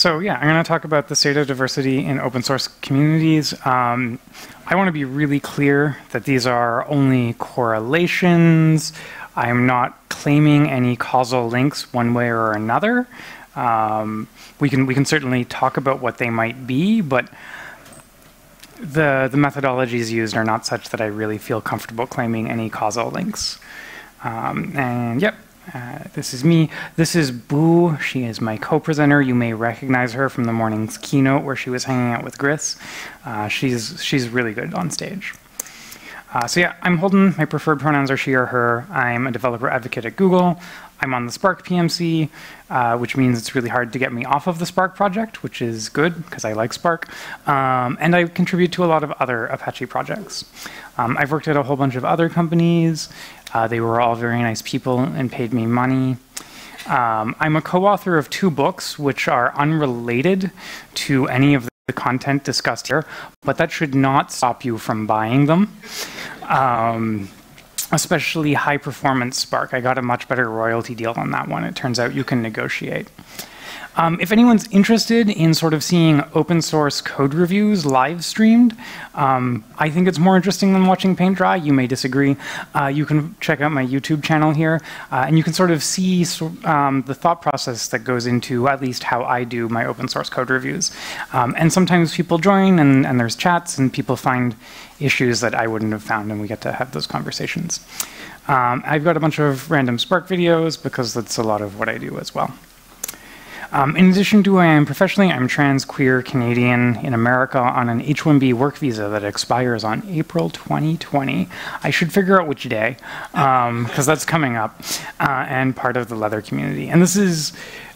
So yeah, I'm going to talk about the state of diversity in open source communities. Um, I want to be really clear that these are only correlations. I'm not claiming any causal links one way or another. Um, we can we can certainly talk about what they might be, but the the methodologies used are not such that I really feel comfortable claiming any causal links. Um, and yep, uh, this is me. This is Boo. She is my co-presenter. You may recognize her from the morning's keynote where she was hanging out with Gris. Uh, she's she's really good on stage. Uh, so yeah, I'm Holden. My preferred pronouns are she or her. I'm a developer advocate at Google. I'm on the Spark PMC, uh, which means it's really hard to get me off of the Spark project, which is good because I like Spark. Um, and I contribute to a lot of other Apache projects. Um, I've worked at a whole bunch of other companies. Uh, they were all very nice people and paid me money. Um, I'm a co-author of two books which are unrelated to any of the content discussed here, but that should not stop you from buying them. Um, especially high performance Spark. I got a much better royalty deal on that one. It turns out you can negotiate. Um, if anyone's interested in sort of seeing open source code reviews live streamed, um, I think it's more interesting than watching paint dry. You may disagree. Uh, you can check out my YouTube channel here, uh, and you can sort of see um, the thought process that goes into at least how I do my open source code reviews. Um, and sometimes people join, and, and there's chats, and people find issues that I wouldn't have found, and we get to have those conversations. Um, I've got a bunch of random Spark videos because that's a lot of what I do as well. Um, in addition to who I am professionally, I'm trans, queer, Canadian in America on an H-1B work visa that expires on April 2020. I should figure out which day, because um, that's coming up, uh, and part of the leather community. And this is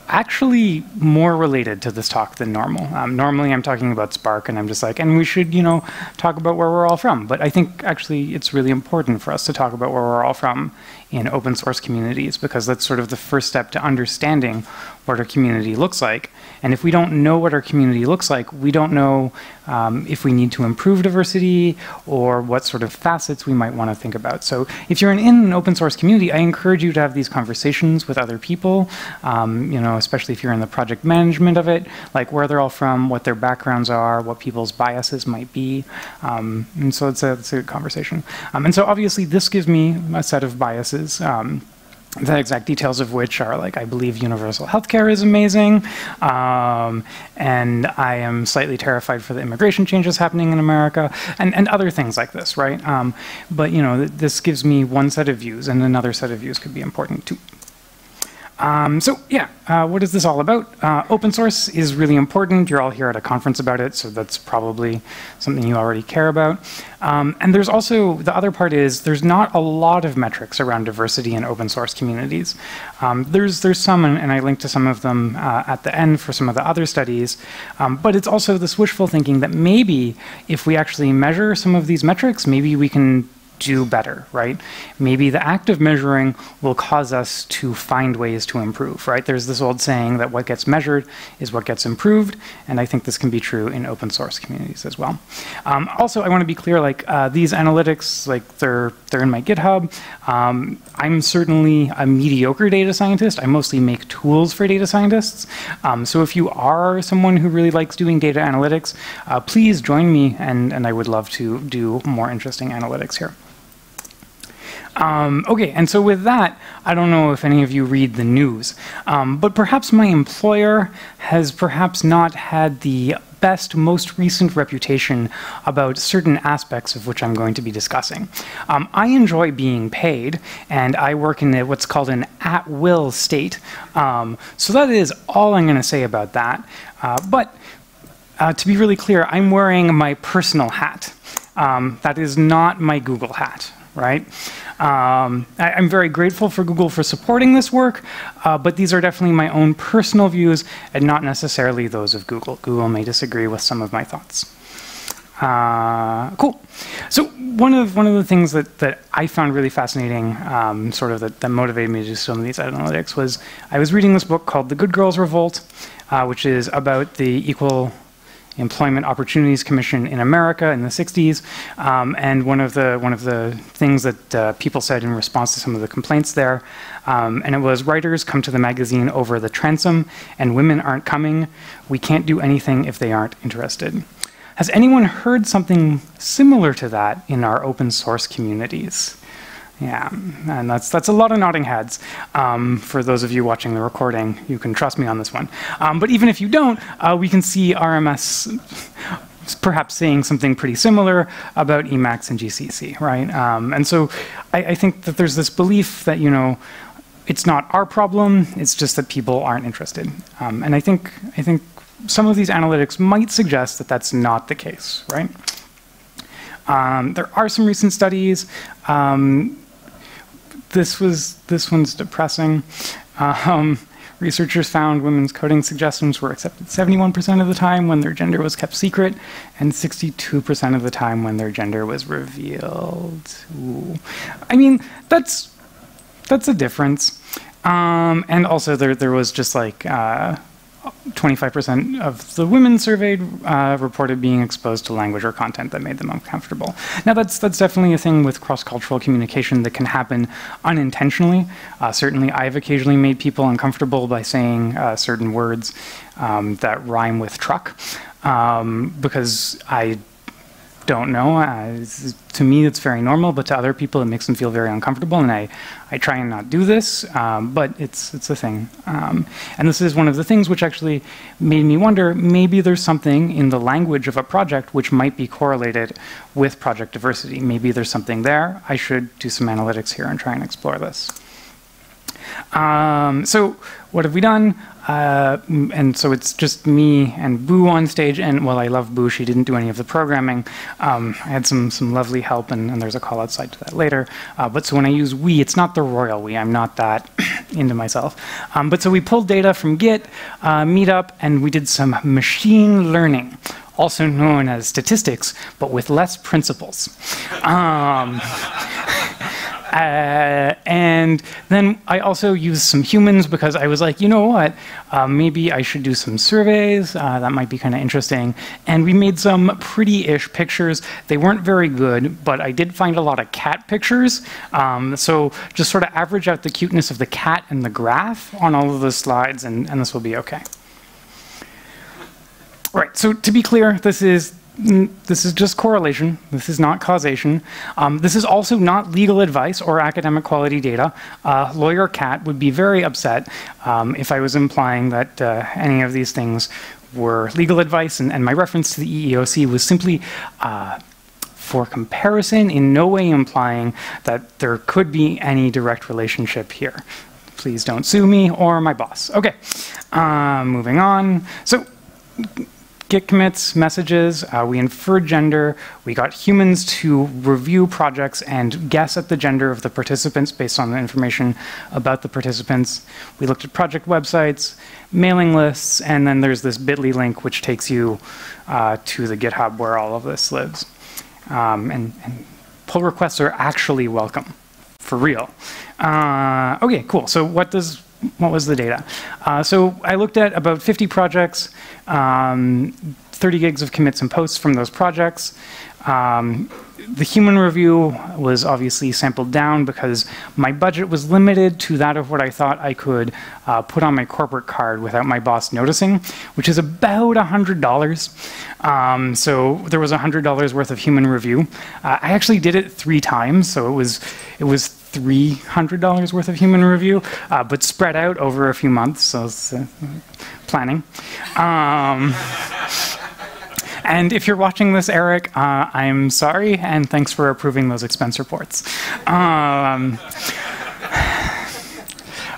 actually more related to this talk than normal. Um, normally I'm talking about Spark and I'm just like, and we should, you know, talk about where we're all from. But I think actually it's really important for us to talk about where we're all from in open source communities because that's sort of the first step to understanding what our community looks like. And if we don't know what our community looks like, we don't know um, if we need to improve diversity or what sort of facets we might want to think about. So if you're in, in an open source community, I encourage you to have these conversations with other people, um, you know, especially if you're in the project management of it, like where they're all from, what their backgrounds are, what people's biases might be. Um, and so it's a, it's a good conversation. Um, and so obviously this gives me a set of biases um, the exact details of which are like I believe universal healthcare is amazing, um, and I am slightly terrified for the immigration changes happening in America, and, and other things like this, right? Um, but you know, th this gives me one set of views, and another set of views could be important too. Um, so yeah, uh, what is this all about? Uh, open source is really important. You're all here at a conference about it, so that's probably something you already care about. Um, and there's also, the other part is, there's not a lot of metrics around diversity in open source communities. Um, there's, there's some, and, and, I linked to some of them uh, at the end for some of the other studies, um, but it's also this wishful thinking that maybe if we actually measure some of these metrics, maybe we can do better, right? Maybe the act of measuring will cause us to find ways to improve, right? There's this old saying that what gets measured is what gets improved, and I think this can be true in open source communities as well. Um, also, I want to be clear, like uh, these analytics, like they're they're in my GitHub. Um, I'm certainly a mediocre data scientist. I mostly make tools for data scientists. Um, so if you are someone who really likes doing data analytics, uh, please join me, and and I would love to do more interesting analytics here. Um, okay, and so with that, I don't know if any of you read the news, um, but perhaps my employer has perhaps not had the best, most recent reputation about certain aspects of which I'm going to be discussing. Um, I enjoy being paid, and I work in what's called an at-will state. Um, so that is all I'm going to say about that. Uh, but uh, to be really clear, I'm wearing my personal hat. Um, that is not my Google hat, right? Um, I, am very grateful for Google for supporting this work, uh, but these are definitely my own personal views and not necessarily those of Google. Google may disagree with some of my thoughts. Uh, cool. So one of one of the things that that I found really fascinating, um, sort of that, that, motivated me to do some of these analytics, was I was reading this book called The Good Girls Revolt, uh, which is about the equal Employment Opportunities Commission in America in the 60s. Um, and one of the, one of the things that uh, people said in response to some of the complaints there, um, and it was writers come to the magazine over the transom and women aren't coming. We can't do anything if they aren't interested. Has anyone heard something similar to that in our open source communities? Yeah, and that's that's a lot of nodding heads. Um, for those of you watching the recording, you can trust me on this one. Um, but even if you don't, uh, we can see RMS perhaps saying something pretty similar about Emacs and GCC, right? Um, and so I, I think that there's this belief that you know it's not our problem; it's just that people aren't interested. Um, and I think I think some of these analytics might suggest that that's not the case, right? Um, there are some recent studies. Um, this was this one's depressing. Um, researchers found women's coding suggestions were accepted 71% of the time when their gender was kept secret, and 62% of the time when their gender was revealed. Ooh. I mean, that's that's a difference. Um, and also, there there was just like. Uh, 25% of the women surveyed uh, reported being exposed to language or content that made them uncomfortable. Now, that's that's definitely a thing with cross-cultural communication that can happen unintentionally. Uh, certainly, I've occasionally made people uncomfortable by saying uh, certain words um, that rhyme with truck um, because I don't know. Uh, to me, it's very normal, but to other people, it makes them feel very uncomfortable. And I, I try and not do this, um, but it's it's a thing. Um, and this is one of the things which actually made me wonder: maybe there's something in the language of a project which might be correlated with project diversity. Maybe there's something there. I should do some analytics here and try and explore this. Um, so what have we done? Uh, and so it's just me and Boo on stage. And while I love Boo, she didn't do any of the programming. Um, I had some some lovely help, and, and, there's a call outside to that later. Uh, but so when I use we, it's not the royal we. I'm not that into myself. Um, but so we pulled data from Git, uh, Meetup, and we did some machine learning also known as statistics, but with less principles. Um, uh, and then I also used some humans because I was like, you know what, uh, maybe I should do some surveys. Uh, that might be kind of interesting. And we made some pretty-ish pictures. They weren't very good, but I did find a lot of cat pictures. Um, so just sort of average out the cuteness of the cat and the graph on all of the slides, and, and this will be okay. Right, so to be clear, this is this is just correlation. This is not causation. Um, this is also not legal advice or academic quality data. Uh, lawyer Cat would be very upset um, if I was implying that uh, any of these things were legal advice, and, and my reference to the EEOC was simply uh, for comparison, in no way implying that there could be any direct relationship here. Please don't sue me or my boss. Okay, uh, moving on. So git commits messages, uh, we inferred gender, we got humans to review projects and guess at the gender of the participants based on the information about the participants. We looked at project websites, mailing lists, and then there's this bit.ly link which takes you uh, to the GitHub where all of this lives. Um, and, and, pull requests are actually welcome, for real. Uh, okay, cool. So what does what was the data? Uh, so I looked at about 50 projects, um, 30 gigs of commits and posts from those projects. Um, the human review was obviously sampled down because my budget was limited to that of what I thought I could uh, put on my corporate card without my boss noticing, which is about $100. Um, so there was $100 worth of human review. Uh, I actually did it three times, so it was it was $300 worth of human review, uh, but spread out over a few months, so uh, planning. Um, and if you're watching this, Eric, uh, I'm sorry, and thanks for approving those expense reports. Um,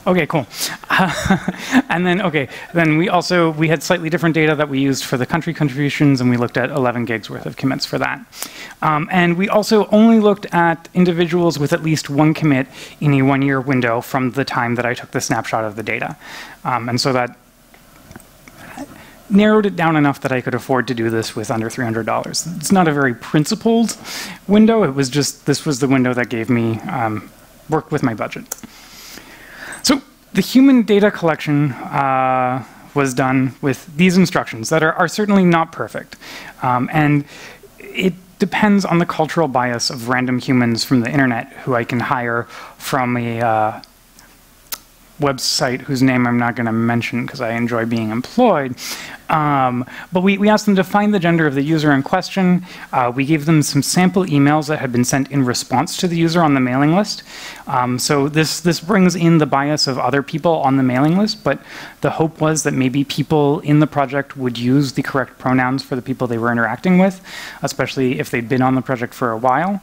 Okay, cool. Uh, and then, okay, then we also, we had slightly different data that we used for the country contributions, and we looked at 11 gigs worth of commits for that. Um, and we also only looked at individuals with at least one commit in a one-year window from the time that I took the snapshot of the data. Um, and so that narrowed it down enough that I could afford to do this with under $300. It's not a very principled window. It was just, this was the window that gave me, um, with my budget. The human data collection uh, was done with these instructions that are, are certainly not perfect. Um, and it depends on the cultural bias of random humans from the internet who I can hire from a uh, website whose name I'm not going to mention because I enjoy being employed. Um, but we, we asked them to find the gender of the user in question. Uh, we gave them some sample emails that had been sent in response to the user on the mailing list. Um, so this, this brings in the bias of other people on the mailing list, but the hope was that maybe people in the project would use the correct pronouns for the people they were interacting with, especially if they'd been on the project for a while.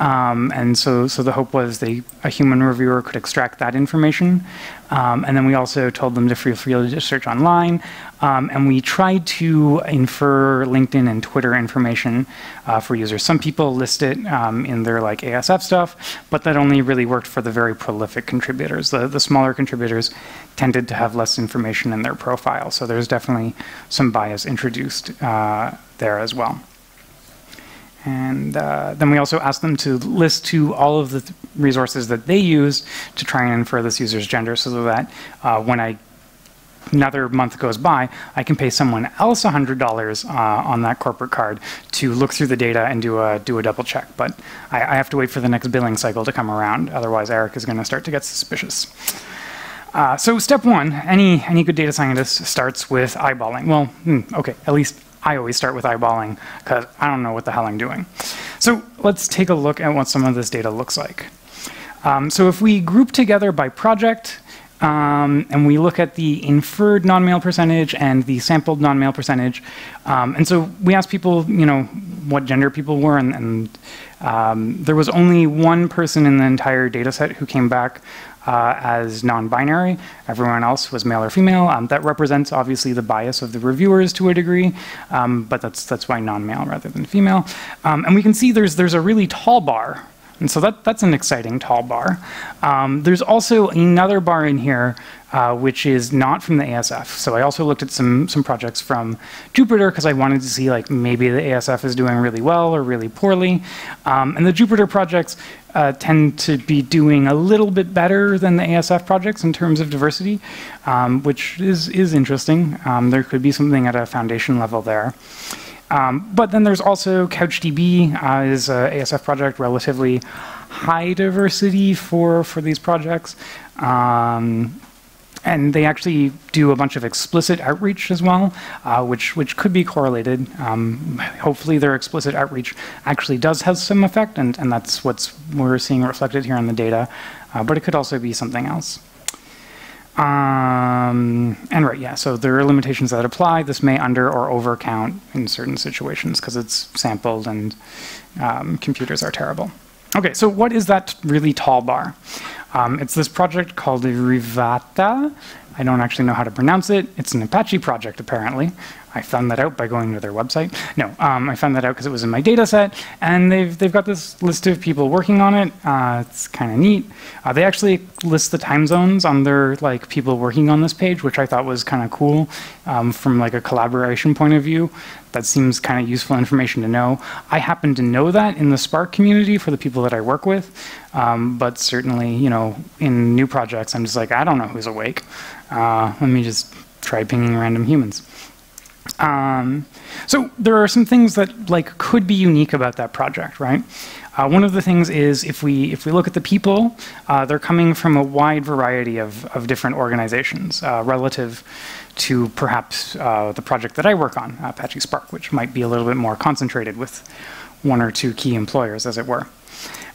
Um, and so, so the hope was they, a human reviewer could extract that information. Um, and then we also told them to feel free to search online. Um, and we tried to infer LinkedIn and Twitter information uh, for users. Some people list it um, in their like ASF stuff, but that only really worked for the very prolific contributors. The, the smaller contributors tended to have less information in their profile. So there's definitely some bias introduced uh, there as well. And uh, then we also asked them to list to all of the th resources that they use to try and infer this user's gender so that uh, when I another month goes by, I can pay someone else $100 uh, on that corporate card to look through the data and do a, do a double check. But I, I have to wait for the next billing cycle to come around. Otherwise, Eric is going to start to get suspicious. Uh, so step one, any, any good data scientist starts with eyeballing. Well, hmm, okay, at least I always start with eyeballing because I don't know what the hell I'm doing. So let's take a look at what some of this data looks like. Um, so if we group together by project, um, and we look at the inferred non-male percentage and the sampled non-male percentage. Um, and so we asked people, you know, what gender people were, and, and um, there was only one person in the entire data set who came back uh, as non-binary. Everyone else was male or female. Um, that represents obviously the bias of the reviewers to a degree, um, but that's that's why non-male rather than female. Um, and we can see there's there's a really tall bar and so that, that's an exciting tall bar. Um, there's also another bar in here uh, which is not from the ASF. So I also looked at some, some projects from Jupyter because I wanted to see like maybe the ASF is doing really well or really poorly. Um, and the Jupyter projects uh, tend to be doing a little bit better than the ASF projects in terms of diversity, um, which is, is interesting. Um, there could be something at a foundation level there. Um, but then there's also CouchDB uh, is an ASF project, relatively high diversity for, for these projects. Um, and they actually do a bunch of explicit outreach as well, uh, which which could be correlated. Um, hopefully, their explicit outreach actually does have some effect, and, and that's what we're seeing reflected here in the data. Uh, but it could also be something else. Um, and right, yeah, so there are limitations that apply. This may under or over count in certain situations because it's sampled and um, computers are terrible. Okay, so what is that really tall bar? Um, it's this project called Rivata. I don't actually know how to pronounce it. It's an Apache project, apparently. I found that out by going to their website. No, um, I found that out because it was in my data set, and they've, they've got this list of people working on it. Uh, it's kind of neat. Uh, they actually list the time zones on their like people working on this page, which I thought was kind of cool um, from like a collaboration point of view. That seems kind of useful information to know. I happen to know that in the Spark community for the people that I work with, um, but certainly, you know, in new projects, I'm just like, I don't know who's awake. Uh, let me just try pinging random humans. Um, so there are some things that like could be unique about that project, right? Uh, one of the things is if we if we look at the people, uh, they're coming from a wide variety of, of different organizations uh, relative to perhaps uh, the project that I work on, Apache Spark, which might be a little bit more concentrated with one or two key employers, as it were.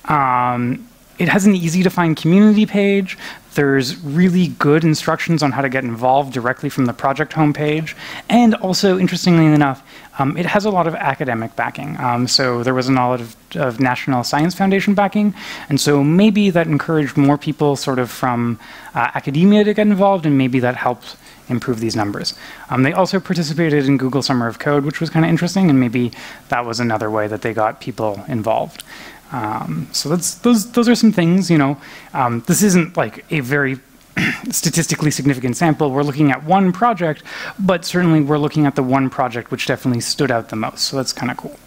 Um, it has an easy to find community page. There's really good instructions on how to get involved directly from the project homepage. And also, interestingly enough, um, it has a lot of academic backing. Um, so there was a lot of, of, National Science Foundation backing. And so maybe that encouraged more people sort of from uh, academia to get involved, and maybe that helped improve these numbers. Um, they also participated in Google Summer of Code, which was kind of interesting, and maybe that was another way that they got people involved. Um, so that's, those, those are some things, you know, um, this isn't like a very statistically significant sample. We're looking at one project, but certainly we're looking at the one project which definitely stood out the most. So that's kind of cool.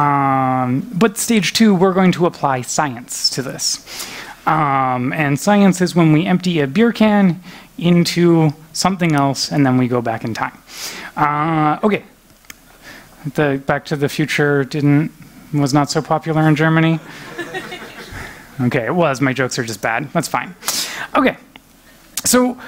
Um, but stage two, we're going to apply science to this. Um, and science is when we empty a beer can, into something else, and then we go back in time. Uh, okay. The Back to the Future didn't was not so popular in Germany. Okay, it was. My jokes are just bad. That's fine. Okay. So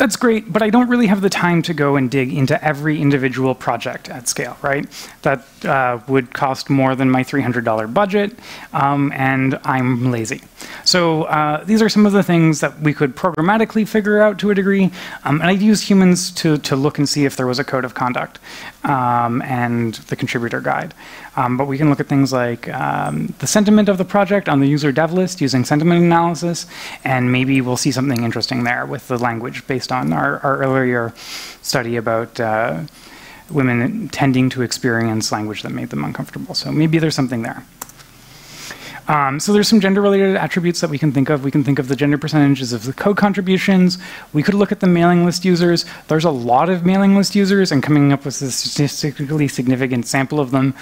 that's great, but I don't really have the time to go and dig into every individual project at scale, right? That uh, would cost more than my $300 budget, um, and I'm lazy. So uh, these are some of the things that we could programmatically figure out to a degree, um, and I'd use humans to, to look and see if there was a code of conduct um, and the contributor guide. Um, but we can look at things like um, the sentiment of the project on the user dev list using sentiment analysis, and maybe we'll see something interesting there with the language based on our, our earlier study about uh, women tending to experience language that made them uncomfortable. So maybe there's something there. Um, so there's some gender-related attributes that we can think of. We can think of the gender percentages of the code contributions. We could look at the mailing list users. There's a lot of mailing list users, and coming up with a statistically significant sample of them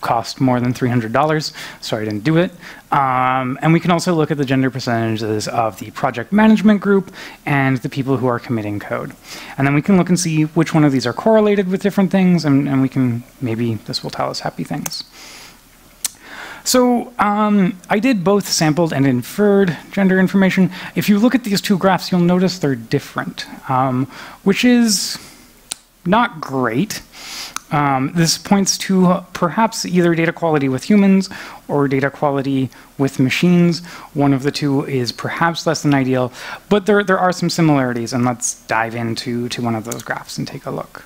cost more than $300. Sorry, I didn't do it. Um, and we can also look at the gender percentages of the project management group and the people who are committing code. And then we can look and see which one of these are correlated with different things, and, and we can, maybe this will tell us happy things. So um, I did both sampled and inferred gender information. If you look at these two graphs, you'll notice they're different, um, which is not great. Um, this points to perhaps either data quality with humans or data quality with machines. One of the two is perhaps less than ideal, but there, there are some similarities, and let's dive into to one of those graphs and take a look.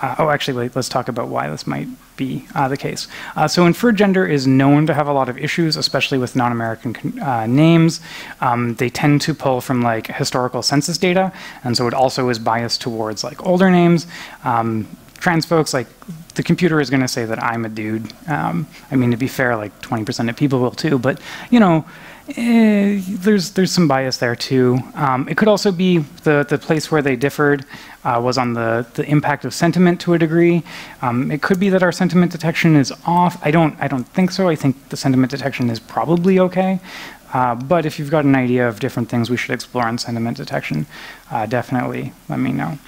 Uh, oh, actually, wait, let's talk about why this might be uh, the case. Uh, so inferred gender is known to have a lot of issues, especially with non-American uh, names. Um, they tend to pull from like historical census data, and so it also is biased towards like older names. Um, trans folks, like the computer is going to say that I'm a dude. Um, I mean, to be fair, like 20% of people will too, but you know, Eh, there's there's some bias there too. Um, it could also be the the place where they differed uh, was on the the impact of sentiment to a degree. Um, it could be that our sentiment detection is off. I don't I don't think so. I think the sentiment detection is probably okay. Uh, but if you've got an idea of different things we should explore on sentiment detection, uh, definitely let me know.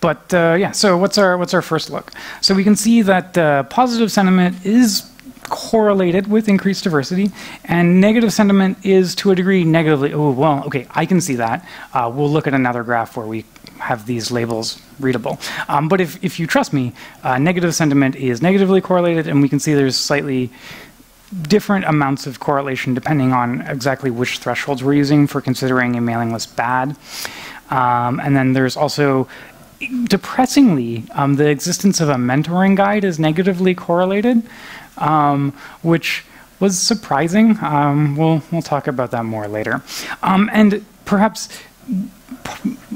But uh, yeah, so what's our what's our first look? So we can see that uh, positive sentiment is correlated with increased diversity, and negative sentiment is to a degree negatively. Oh, well, okay, I can see that. Uh, we'll look at another graph where we have these labels readable. Um, but if, if you trust me, uh, negative sentiment is negatively correlated, and we can see there's slightly different amounts of correlation depending on exactly which thresholds we're using for considering a mailing list bad. Um, and then there's also depressingly, um, the existence of a mentoring guide is negatively correlated um, which was surprising. Um, we'll, we'll talk about that more later. Um, and perhaps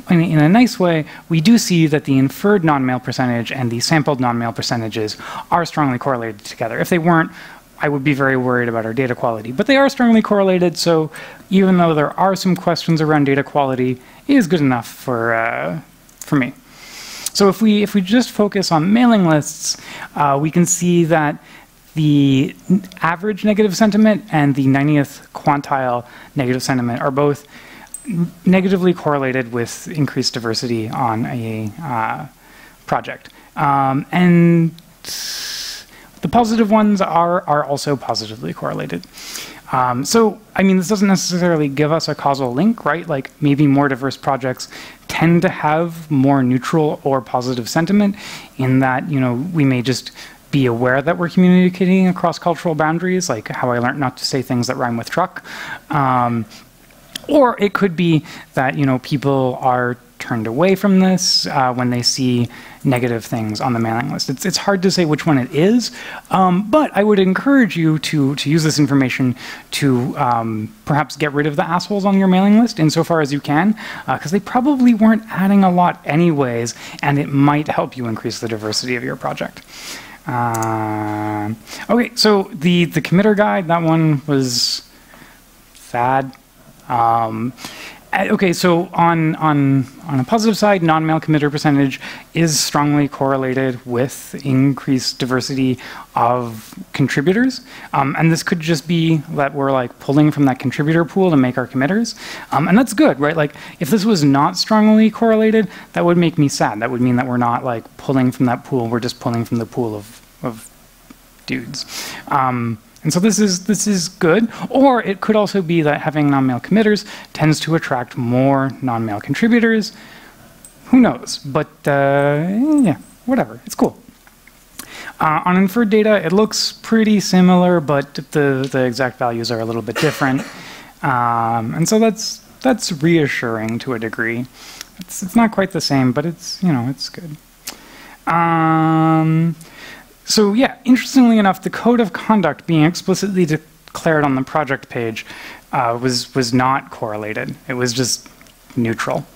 in, a nice way, we do see that the inferred non-male percentage and the sampled non-male percentages are strongly correlated together. If they weren't, I would be very worried about our data quality. But they are strongly correlated, so even though there are some questions around data quality, it is good enough for, uh, for me. So if we, if we just focus on mailing lists, uh, we can see that the average negative sentiment and the 90th quantile negative sentiment are both negatively correlated with increased diversity on a uh, project. Um, and the positive ones are, are also positively correlated. Um, so, I mean, this doesn't necessarily give us a causal link, right? Like maybe more diverse projects tend to have more neutral or positive sentiment in that, you know, we may just be aware that we're communicating across cultural boundaries, like how I learned not to say things that rhyme with truck. Um, or it could be that you know people are turned away from this uh, when they see negative things on the mailing list. It's, it's hard to say which one it is, um, but I would encourage you to, to use this information to um, perhaps get rid of the assholes on your mailing list insofar as you can, because uh, they probably weren't adding a lot anyways, and it might help you increase the diversity of your project. Uh, okay, so the, the committer guide, that one was sad. Um, okay, so on on on a positive side, non-male committer percentage is strongly correlated with increased diversity of contributors, um, and this could just be that we're like pulling from that contributor pool to make our committers, um, and that's good, right? Like if this was not strongly correlated, that would make me sad. That would mean that we're not like pulling from that pool; we're just pulling from the pool of of dudes. Um, and so this is this is good. Or it could also be that having non-male committers tends to attract more non-male contributors. Who knows? But uh, yeah, whatever. It's cool. Uh, on inferred data, it looks pretty similar, but the, the exact values are a little bit different. Um, and so that's that's reassuring to a degree. It's, it's not quite the same, but it's, you know, it's good. Um, so yeah, interestingly enough, the code of conduct being explicitly declared on the project page uh, was was not correlated. It was just neutral.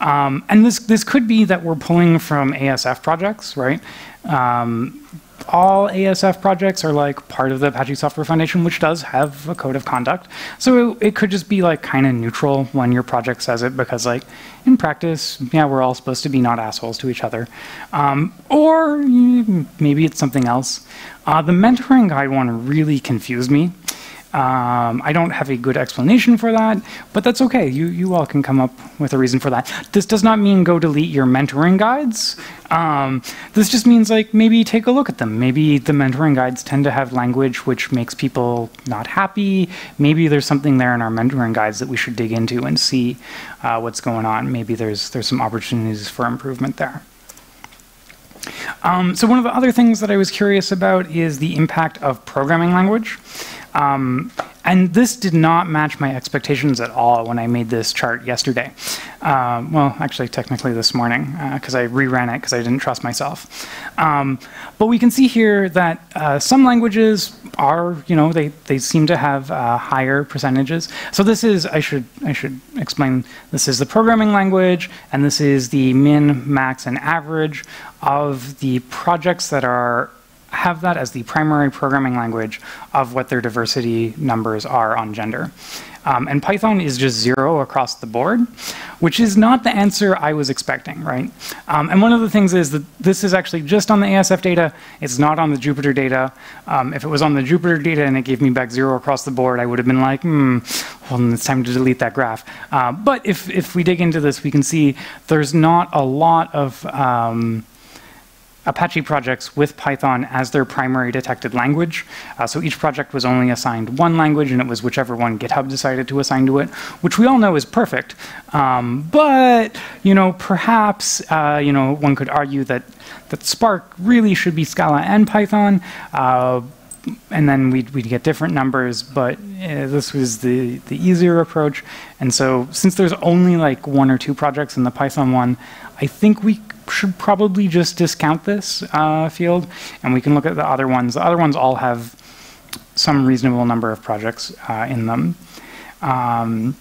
Um, and this this could be that we're pulling from ASF projects, right? Um, all ASF projects are like part of the Apache Software Foundation, which does have a code of conduct. So it, it could just be like kind of neutral when your project says it, because like in practice, yeah, we're all supposed to be not assholes to each other. Um, or maybe it's something else. Uh, the mentoring guide one really confused me. Um, I don't have a good explanation for that, but that's okay. You, you all can come up with a reason for that. This does not mean go delete your mentoring guides. Um, this just means like maybe take a look at them. Maybe the mentoring guides tend to have language which makes people not happy. Maybe there's something there in our mentoring guides that we should dig into and see uh, what's going on. Maybe there's there's some opportunities for improvement there. Um, so one of the other things that I was curious about is the impact of programming language. Um, and this did not match my expectations at all when I made this chart yesterday. Um, well, actually, technically this morning, because uh, I reran it because I didn't trust myself. Um, but we can see here that uh, some languages are, you know, they, they seem to have uh, higher percentages. So this is, I should, I should explain, this is the programming language, and this is the min, max, and average of the projects that are have that as the primary programming language of what their diversity numbers are on gender. Um, and Python is just zero across the board, which is not the answer I was expecting, right? Um, and one of the things is that this is actually just on the ASF data. It's not on the Jupyter data. Um, if it was on the Jupyter data and it gave me back zero across the board, I would have been like, hmm, well, it's time to delete that graph. Uh, but if, if we dig into this, we can see there's not a lot of um, Apache projects with Python as their primary detected language. Uh, so each project was only assigned one language, and it was whichever one GitHub decided to assign to it, which we all know is perfect. Um, but you know, perhaps uh, you know one could argue that that Spark really should be Scala and Python. Uh, and then we'd, we'd get different numbers, but uh, this was the, the easier approach. And so since there's only like one or two projects in the Python one, I think we should probably just discount this uh, field, and we can look at the other ones. The other ones all have some reasonable number of projects uh, in them. Um,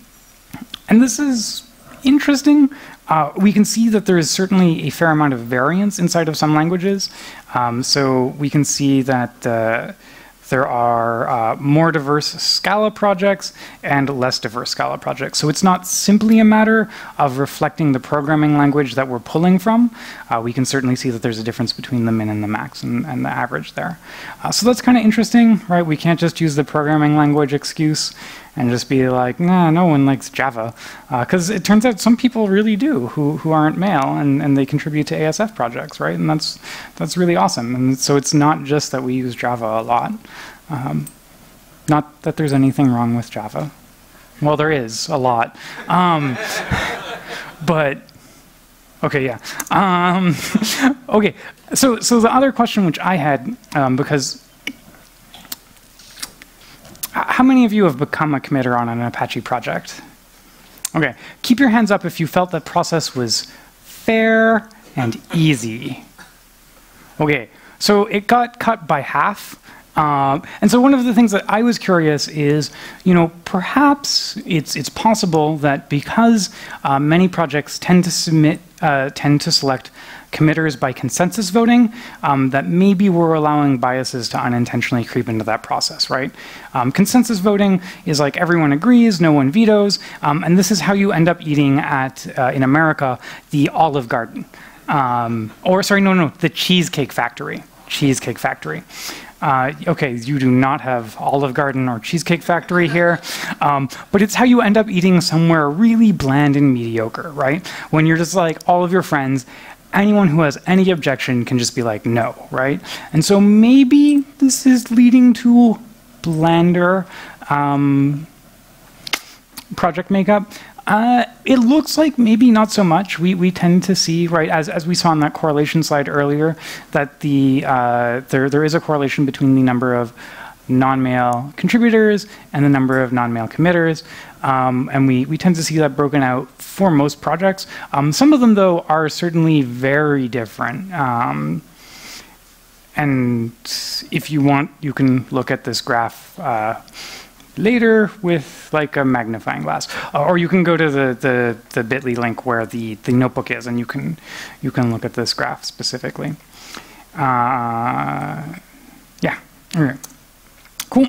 and this is interesting. Uh, we can see that there is certainly a fair amount of variance inside of some languages. Um, so we can see that uh, there are uh, more diverse Scala projects and less diverse Scala projects. So it's not simply a matter of reflecting the programming language that we're pulling from. Uh, we can certainly see that there's a difference between the min and the max and, and the average there. Uh, so that's kind of interesting, right? We can't just use the programming language excuse and just be like, nah, no one likes Java. Because uh, it turns out some people really do who, who aren't male and, and they contribute to ASF projects, right? And that's, that's really awesome. And so it's not just that we use Java a lot. Um, not that there's anything wrong with Java. Well, there is a lot. Um, but Okay, yeah. Um, okay, so so the other question which I had, um, because how many of you have become a committer on an Apache project? Okay, keep your hands up if you felt that process was fair and easy. Okay, so it got cut by half Um, and so one of the things that I was curious is, you know, perhaps it's it's possible that because uh, many projects tend to submit uh, tend to select committers by consensus voting, um, that maybe we're allowing biases to unintentionally creep into that process, right? Um, consensus voting is like everyone agrees, no one vetoes, um, and this is how you end up eating at uh, in America the Olive Garden, um, or sorry, no, no, the Cheesecake Factory, Cheesecake Factory. Uh, okay, you do not have Olive Garden or Cheesecake Factory here, um, but it's how you end up eating somewhere really bland and mediocre, right? When you're just like all of your friends, anyone who has any objection can just be like, no, right? And so maybe this is leading to blander um, project makeup. Uh, it looks like maybe not so much. We, we tend to see, right, as, as we saw in that correlation slide earlier, that the, uh, there, there is a correlation between the number of non-male contributors and the number of non-male committers. Um, and we, we tend to see that broken out for most projects. Um, some of them, though, are certainly very different. Um, and if you want, you can look at this graph uh, later with like a magnifying glass, uh, or you can go to the the, the Bitly link where the the notebook is, and you can you can look at this graph specifically. Uh, yeah. All right. Cool.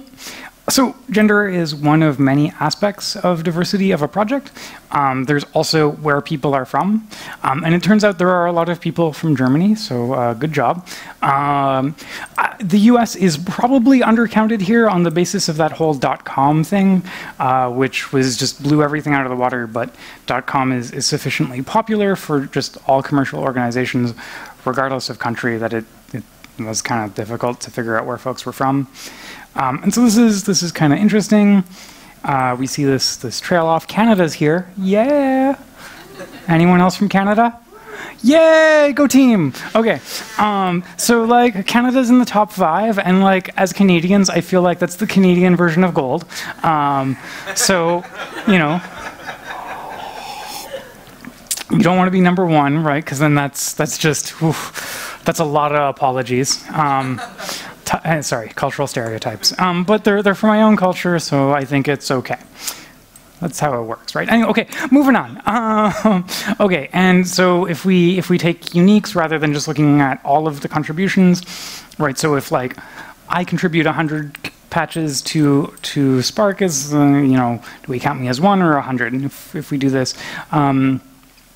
So gender is one of many aspects of diversity of a project. Um, there's also where people are from. Um, and it turns out there are a lot of people from Germany, so uh, good job. Um, uh, the US is probably undercounted here on the basis of that whole .com thing, uh, which was just blew everything out of the water, but dot .com is, is sufficiently popular for just all commercial organizations, regardless of country, that it, it was kind of difficult to figure out where folks were from. Um, and so this is this is kind of interesting. Uh, we see this this trail off. Canada's here. Yeah. Anyone else from Canada? Yay, go team. Okay. Um, so like Canada's in the top five, and like as Canadians, I feel like that's the Canadian version of gold. Um, so, you know, you don't want to be number one, right? Because then that's that's just oof, that's a lot of apologies. Um, sorry, cultural stereotypes. Um, but they're, they're from my own culture, so I think it's okay. That's how it works, right? Anyway, okay, moving on. Um, okay, and so if we if we take uniques rather than just looking at all of the contributions, right? So if like I contribute 100 patches to to Spark, is uh, you know, do we count me as one or 100? If if we do this. Um,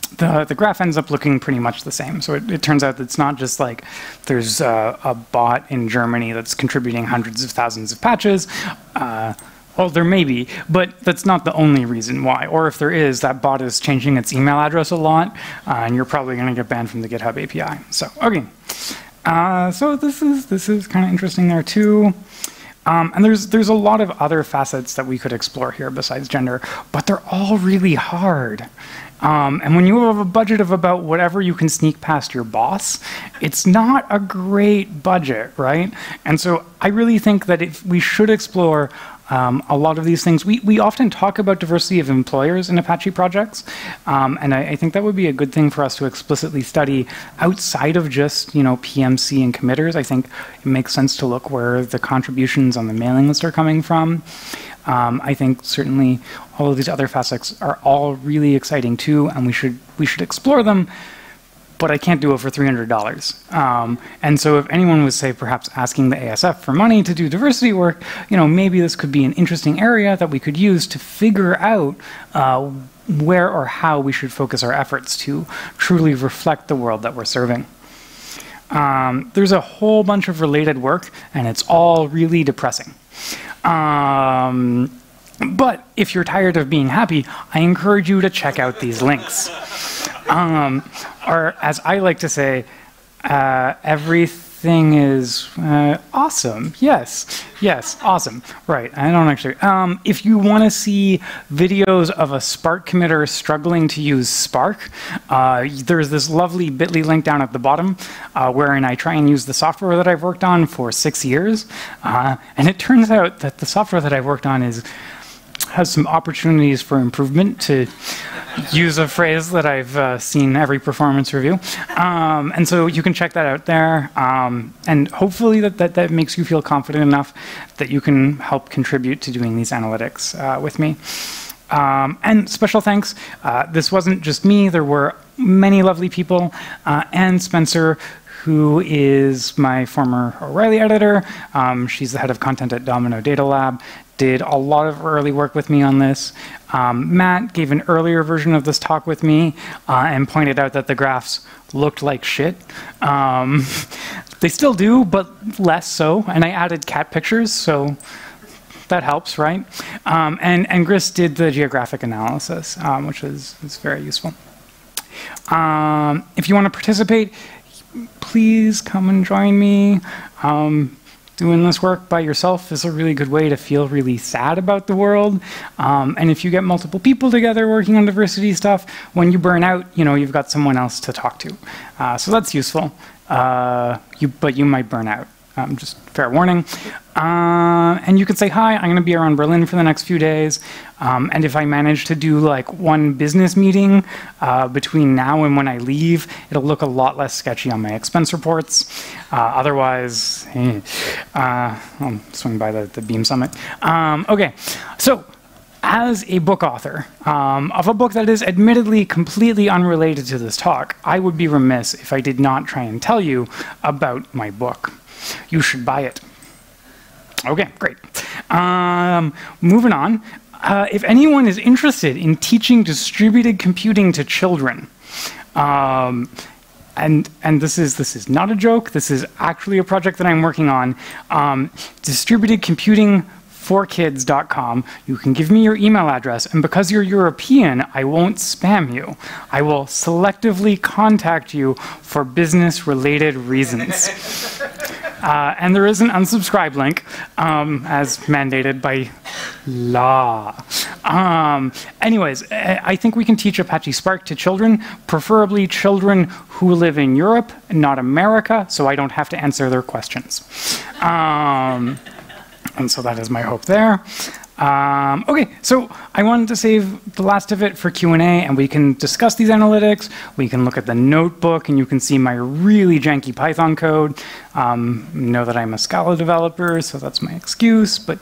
the, the graph ends up looking pretty much the same. So it, it turns out that it's not just like there's a, bot in Germany that's contributing hundreds of thousands of patches. Uh, well, there may be, but that's not the only reason why. Or if there is, that bot is changing its email address a lot, uh, and you're probably going to get banned from the GitHub API. So, okay. Uh, so this is this is kind of interesting there too. Um, and there's there's a lot of other facets that we could explore here besides gender, but they're all really hard. Um, and when you have a budget of about whatever you can sneak past your boss, it's not a great budget, right? And so I really think that if we should explore um, a lot of these things. We, we often talk about diversity of employers in Apache projects, um, and I, I, think that would be a good thing for us to explicitly study outside of just you know PMC and committers. I think it makes sense to look where the contributions on the mailing list are coming from. Um, I think certainly all of these other facets are all really exciting too, and we should we should explore them. But I can't do it for $300. Um, and so, if anyone was, say, perhaps asking the ASF for money to do diversity work, you know, maybe this could be an interesting area that we could use to figure out uh, where or how we should focus our efforts to truly reflect the world that we're serving. Um, there's a whole bunch of related work, and it's all really depressing. Um, but if you're tired of being happy, I encourage you to check out these links. Um, or, as I like to say, uh, everything thing is uh, awesome. Yes, yes, awesome. Right. I don't actually. Um, if you want to see videos of a Spark committer struggling to use Spark, uh, there's this lovely Bitly link down at the bottom, uh, wherein I try and use the software that I've worked on for six years, uh, and it turns out that the software that I've worked on is has some opportunities for improvement to use a phrase that I've uh, seen every performance review. Um, and so you can check that out there. Um, and hopefully that, that, that makes you feel confident enough that you can help contribute to doing these analytics uh, with me. Um, and special thanks. Uh, this wasn't just me. There were many lovely people. Uh, and Spencer, who is my former O'Reilly editor. Um, she's the head of content at Domino Data Lab did a lot of early work with me on this. Um, Matt gave an earlier version of this talk with me uh, and pointed out that the graphs looked like shit. Um, they still do, but less so. And I added cat pictures, so that helps, right? Um, and, and Gris did the geographic analysis, um, which is, is very useful. Um, if you want to participate, please come and join me. Um, doing this work by yourself is a really good way to feel really sad about the world. Um, and if you get multiple people together working on diversity stuff, when you burn out, you know, you've got someone else to talk to. Uh, so that's useful. Uh, you, but you might burn out. Um, just fair warning. Uh, and you could say, hi, I'm going to be around Berlin for the next few days. Um, and if I manage to do like one business meeting uh, between now and when I leave, it'll look a lot less sketchy on my expense reports. Uh, otherwise, eh, uh, I'll swing by the, the Beam Summit. Um, okay, so as a book author um, of a book that is admittedly completely unrelated to this talk, I would be remiss if I did not try and tell you about my book you should buy it. Okay, great. Um, moving on. Uh, if anyone is interested in teaching distributed computing to children, um, and and this is this is not a joke. This is actually a project that I'm working on. Um, distributed computing forkids.com. You can give me your email address, and because you're European, I won't spam you. I will selectively contact you for business related reasons. Uh, and there is an unsubscribe link, um, as mandated by law. Um, anyways, I think we can teach Apache Spark to children, preferably children who live in Europe, not America, so I don't have to answer their questions. Um, and so that is my hope there. Um, okay, so I wanted to save the last of it for Q&A and we can discuss these analytics. We can look at the notebook and you can see my really janky Python code. Um, know that I'm a Scala developer, so that's my excuse. But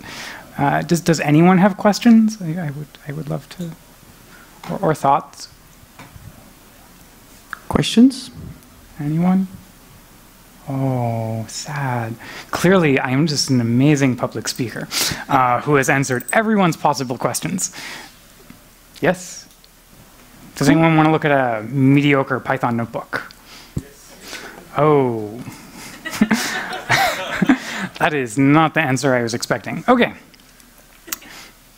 uh, does, does anyone have questions? I, I, would, I would love to, or, or thoughts. Questions? Anyone? Oh, sad. Clearly, I am just an amazing public speaker uh, who has answered everyone's possible questions. Yes? Does anyone want to look at a mediocre Python notebook? Oh. that is not the answer I was expecting. Okay.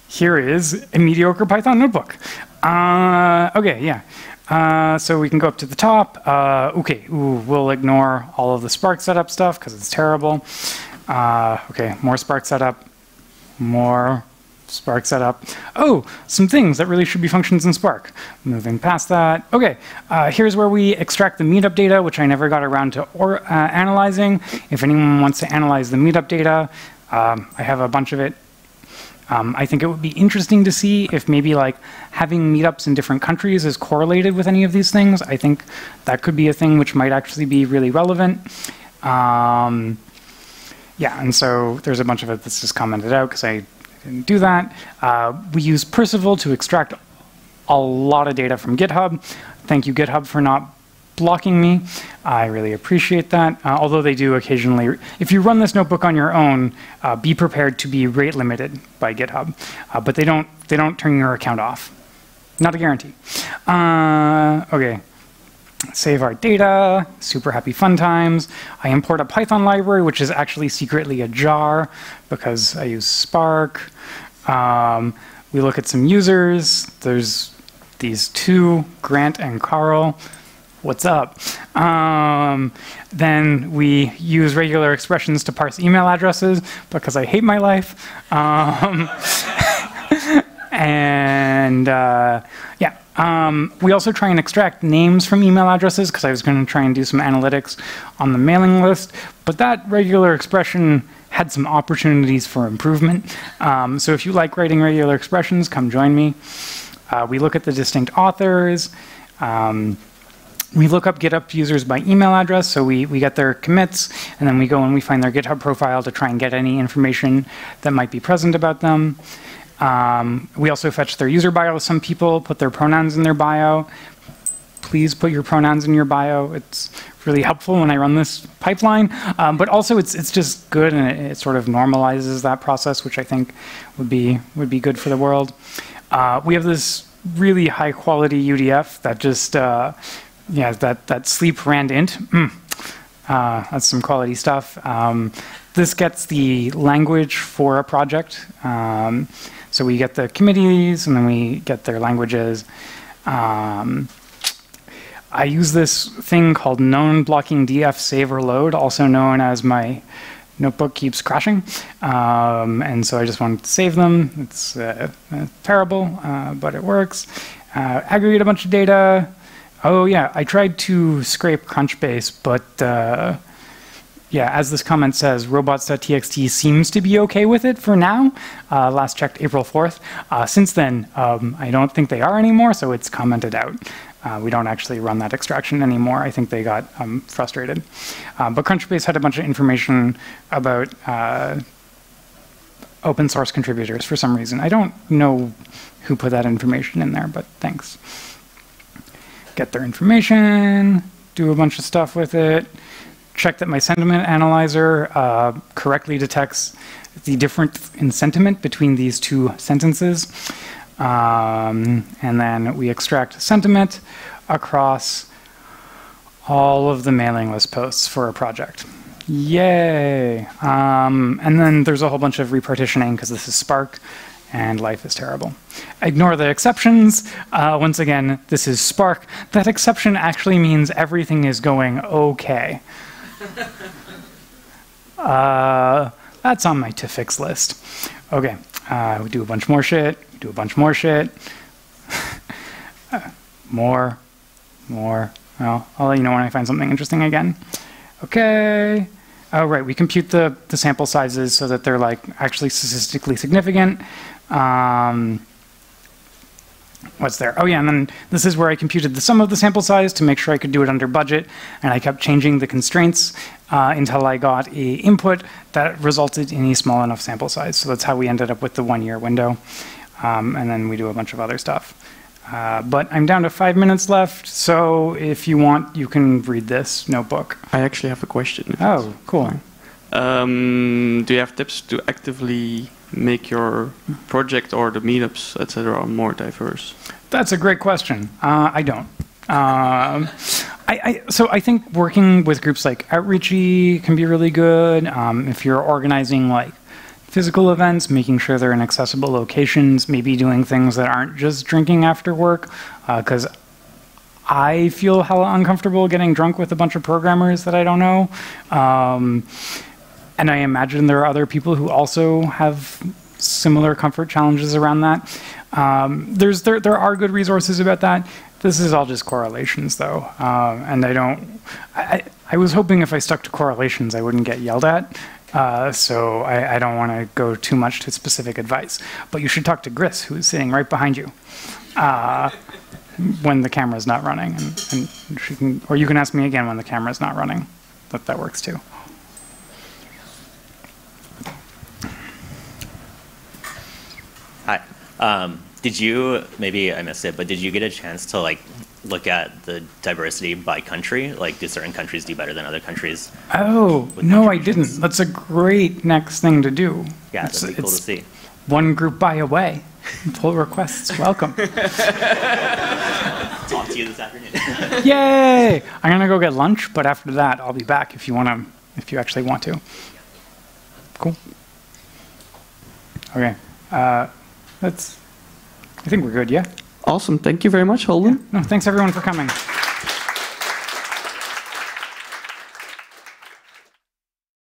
Here is a mediocre Python notebook. Uh, okay, yeah. Uh, so we can go up to the top. Uh, okay, Ooh, we'll ignore all of the Spark setup stuff because it's terrible. Uh, okay, more Spark setup, more Spark setup. Oh, some things that really should be functions in Spark. Moving past that. Okay, uh, here's where we extract the meetup data, which I never got around to or, uh, analyzing. If anyone wants to analyze the meetup data, um, I have a bunch of it um, I think it would be interesting to see if maybe like having meetups in different countries is correlated with any of these things. I think that could be a thing which might actually be really relevant. Um, yeah, and so there's a bunch of it that's just commented out because I didn't do that. Uh, we use Perceval to extract a lot of data from GitHub. Thank you, GitHub, for not blocking me. I really appreciate that, uh, although they do occasionally. If you run this notebook on your own, uh, be prepared to be rate limited by GitHub, uh, but they don't, they don't turn your account off. Not a guarantee. Uh, okay. Save our data, super happy fun times. I import a Python library, which is actually secretly a jar because I use Spark. Um, we look at some users. There's these two, Grant and Carl what's up. Um, then we use regular expressions to parse email addresses because I hate my life. Um, and uh, yeah, Um, we also try and extract names from email addresses because I was going to try and do some analytics on the mailing list, but that regular expression had some opportunities for improvement. Um, so if you like writing regular expressions, come join me. Uh, we look at the distinct authors. Um, we look up GitHub users by email address, so we, we get their commits, and then we go and we find their GitHub profile to try and get any information that might be present about them. Um, we also fetch their user bio. Some people put their pronouns in their bio. Please put your pronouns in your bio. It's really helpful when I run this pipeline. Um, but also, it's it's just good, and it, it, sort of normalizes that process, which I think would be would be good for the world. Uh, we have this really high quality UDF that just uh, yeah that that sleep rand int. Mm. Uh, that's some quality stuff. Um, this gets the language for a project. Um, so we get the committees and then we get their languages. Um, I use this thing called non blocking df save or load, also known as my notebook keeps crashing. Um, and so I just wanted to save them. It's uh, uh, terrible, but it works. Uh, aggregate a bunch of data. Oh yeah, I tried to scrape Crunchbase, but uh, yeah, as this comment says, robots.txt seems to be okay with it for now. Uh, last checked April 4th. Uh, since then, um, I don't think they are anymore, so it's commented out. Uh, we don't actually run that extraction anymore. I think they got um, frustrated. Uh, but Crunchbase had a bunch of information about uh, open source contributors for some reason. I don't know who put that information in there, but thanks. Get their information, do a bunch of stuff with it check that my sentiment analyzer uh, correctly detects the difference in sentiment between these two sentences. Um, and then we extract sentiment across all of the mailing list posts for a project. Yay! Um, and then there's a whole bunch of repartitioning because this is Spark and life is terrible. Ignore the exceptions. Uh, once again, this is Spark. That exception actually means everything is going okay. Uh, that's on my to fix list. Okay, uh, we do a bunch more shit, we do a bunch more shit. more, more. Well, I'll let you know when I find something interesting again. Okay. Oh, right, we compute the, the sample sizes so that they're like actually statistically significant. Um, what's there? Oh yeah, and then this is where I computed the sum of the sample size to make sure I could do it under budget, and I kept changing the constraints uh, until I got a input that resulted in a small enough sample size. So that's how we ended up with the one year window, um, and then we do a bunch of other stuff. Uh, but I'm down to five minutes left, so if you want, you can read this notebook. I actually have a question. Oh, cool. Um, do you have tips to actively make your project or the meetups, etc., more diverse? That's a great question. Uh, I don't. Um, I, I, so I think working with groups like Outreachy can be really good. Um, if you're organizing like physical events, making sure they're in accessible locations, maybe doing things that aren't just drinking after work, because uh, I feel hella uncomfortable getting drunk with a bunch of programmers that I don't know. Um, and I imagine there are other people who also have similar comfort challenges around that. Um, there's there there are good resources about that. This is all just correlations, though, uh, and I don't. I, I was hoping if I stuck to correlations, I wouldn't get yelled at. Uh, so I, I don't want to go too much to specific advice. But you should talk to Gris, who is sitting right behind you, uh, when the camera's not running, and, and she can, or you can ask me again when the camera's not running. That that works too. Hi. Um, did you maybe I missed it, but did you get a chance to like look at the diversity by country? Like, do certain countries do better than other countries? Oh no, I didn't. That's a great next thing to do. Yeah, it's, that'd be cool to see. One group by away. Pull requests. Welcome. Talk to you this afternoon. Yay! I'm gonna go get lunch, but after that, I'll be back if you wanna, if you actually want to. Cool. Okay. Uh, that's, I think we're good, yeah? Awesome. Thank you very much, Holden. No, thanks everyone for coming.